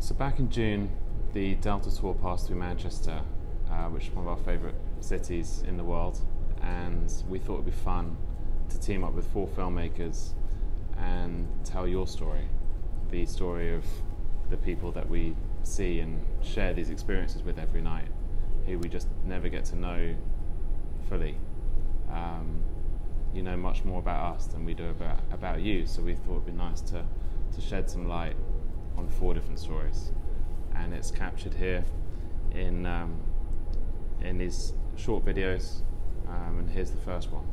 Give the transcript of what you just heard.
So back in June, the Delta tour passed through Manchester, uh, which is one of our favourite cities in the world, and we thought it'd be fun to team up with four filmmakers and tell your story, the story of the people that we see and share these experiences with every night, who we just never get to know fully. Um, you know much more about us than we do about, about you, so we thought it'd be nice to, to shed some light on four different stories. And it's captured here in, um, in these short videos, um, and here's the first one.